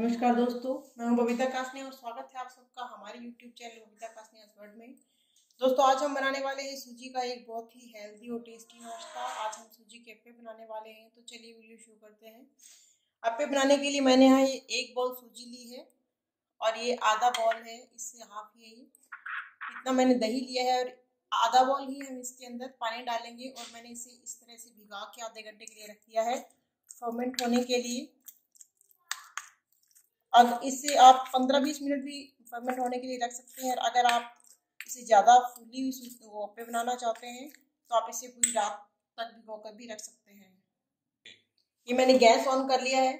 नमस्कार दोस्तों, मैं हूँ बबीता कासनी और स्वागत है आप सबका हमारे YouTube channel Babita Kasni world में। दोस्तों, आज हम बनाने वाले हैं सूजी का एक बहुत ही हेल्दी और टेस्टी नाश्ता। आज हम सूजी के अप्पे बनाने वाले हैं तो चलिए वीडियो शुरू करते हैं। अप्पे बनाने के लिए मैंने यहाँ ये एक बॉल सूजी ली है और ये आधा बॉल है, इससे हाफ़ ही इतना मैंने दही लिया है और आधा बॉल ही हम इसके अंदर पानी डालेंगे और मैंने इसे इस तरह से भिगा के आधे घंटे के लिए रख दिया है फर्मेंट होने के लिए। अब इससे आप पंद्रह बीस मिनट भी फर्मेंट होने के लिए रख सकते हैं। अगर आप इसे ज़्यादा फूली हुई पे बनाना चाहते हैं तो आप इसे पूरी रात तक भिगो कर भी रख सकते हैं। ये मैंने गैस ऑन कर लिया है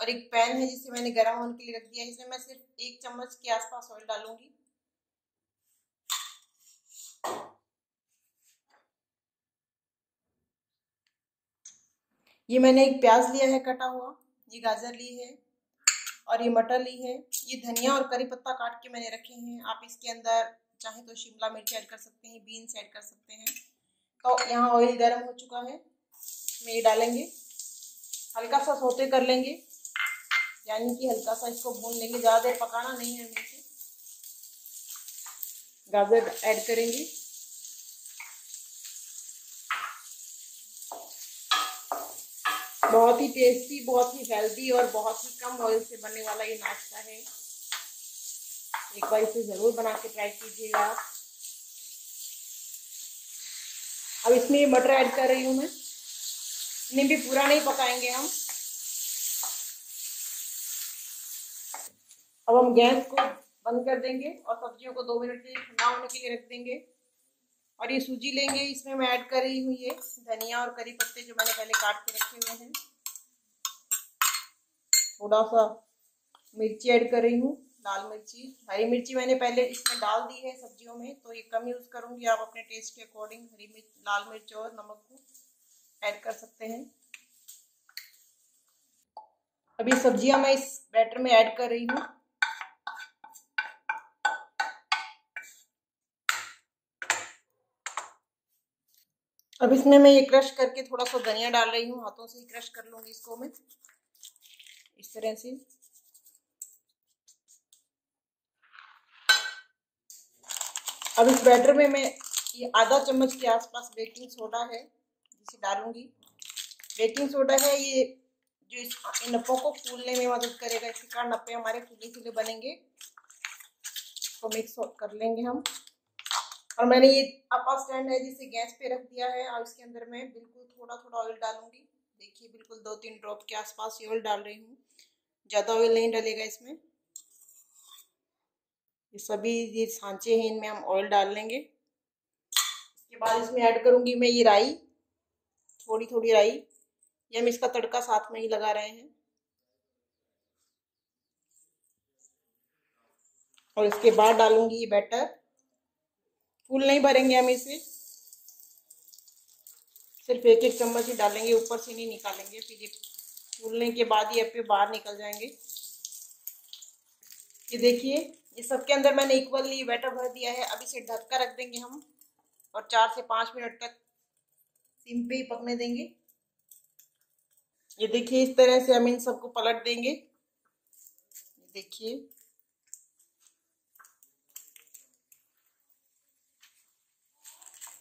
और एक पैन है जिसे मैंने गर्म होने के लिए रख दिया है। इसमें मैं सिर्फ़ एक चम्मच के आसपास ऑयल डालूँगी। ये मैंने एक प्याज लिया है, कटा हुआ। ये गाजर ली है। और ये मटर ली है, ये धनिया और करी पत्ता काट के मैंने रखे हैं। आप इसके अंदर चाहे तो शिमला मिर्च ऐड कर सकते हैं, बीन्स ऐड कर सकते हैं। तो यहाँ ऑयल गर्म हो चुका है इसमें ये डालेंगे। हल्का सा सोते कर लेंगे, यानी कि हल्का सा इसको भून लेंगे। ज़्यादा देर पकाना नहीं है इसे गाजर ऐड करेंगे। बहुत ही टेस्टी बहुत ही हेल्दी और बहुत ही कम ऑयल से बनने वाला ये नाश्ता है। एक बार इसे ज़रूर बना के ट्राई कीजिएगा अब इसमें मटर ऐड कर रही हूँ मैं। इन्हें भी पूरा नहीं पकाएँगे हम। अब हम गैस को बंद कर देंगे और सब्जियों को दो मिनट के ठंडा होने के लिए रख देंगे। और ये सूजी लेंगे, इसमें मैं ऐड कर रही हूँ ये धनिया और करी पत्ते जो मैंने पहले काट के रखे हुए हैं। थोड़ा सा मिर्ची ऐड कर रही हूँ, लाल मिर्ची। हरी मिर्ची मैंने पहले इसमें डाल दी है सब्जियों में तो ये कम यूज़ करूँगी। आप अपने टेस्ट के अकॉर्डिंग हरी मिर्च, लाल मिर्च और नमक को ऐड कर सकते हैं। अभी सब्ज़ियाँ मैं इस बैटर में ऐड कर रही हूँ। अब इसमें मैं ये क्रश करके थोड़ा सा धनिया डाल रही हूँ, हाथों से ही क्रश कर लूँगी इसको मैं। इस तरह से। अब इस बैटर में मैं ये आधा चम्मच के आसपास बेकिंग सोडा है, जिसे डालूँगी। बेकिंग सोडा है ये, जो इस नप्पों को फूलने में मदद करेगा। इसके कारण नप्पे हमारे फूले फूले बनेंगे। इसको मिक्स कर लेंगे हम। और मैंने ये अपा स्टैंड है जिसे गैस पे रख दिया है और इसके अंदर मैं बिल्कुल थोड़ा थोड़ा ऑयल डालूँगी। देखिए, बिल्कुल दो तीन ड्रॉप के आसपास ऑयल डाल रही हूँ। ज़्यादा ऑयल नहीं डलेगा इसमें। ये सभी ये सांचे हैं, इनमें हम ऑयल डाल लेंगे। इसके बाद इसमें ऐड करूँगी मैं ये राई थोड़ी थोड़ी राई। ये हम इसका तड़का साथ में ही लगा रहे हैं। और इसके बाद डालूँगी ये बैटर फूल नहीं भरेंगे हम इसे। सिर्फ़ एक एक चम्मच ही डालेंगे, ऊपर से नहीं निकालेंगे, फिर ये फूलने के बाद ये पे बाहर निकल जाएँगे। ये देखिए, ये सबके अंदर मैंने इक्वली बैटर भर दिया है। अब इसे ढक कर रख देंगे हम और चार से पाँच मिनट तक सिम पे ही पकने देंगे। ये देखिए, इस तरह से हम इन सबको पलट देंगे। देखिए।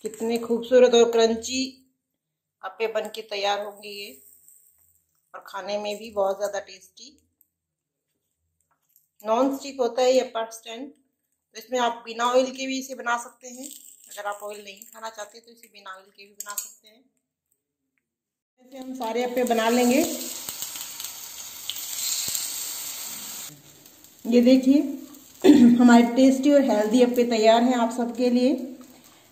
कितने खूबसूरत और क्रंची अप्पे बन के तैयार होंगे ये। और खाने में भी बहुत ज़्यादा टेस्टी नॉन स्टिक होता है ये अप्पा स्टैंड तो इसमें आप बिना ऑयल के भी इसे बना सकते हैं। अगर आप ऑयल नहीं खाना चाहते तो इसे बिना ऑयल के भी बना सकते हैं। ऐसे हम सारे अप्पे बना लेंगे। ये देखिए, हमारे टेस्टी और हेल्दी अप्पे तैयार हैं आप सबके लिए।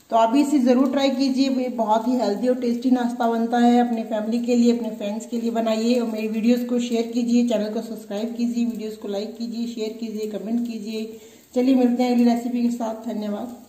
तो आप भी इसे ज़रूर ट्राई कीजिए। ये बहुत ही हेल्दी और टेस्टी नाश्ता बनता है। अपने फैमिली के लिए, अपने फ्रेंड्स के लिए बनाइए। और मेरी वीडियोज़ को शेयर कीजिए। चैनल को सब्सक्राइब कीजिए। वीडियोज़ को लाइक कीजिए। शेयर कीजिए। कमेंट कीजिए। चलिए मिलते हैं अगली रेसिपी के साथ। धन्यवाद।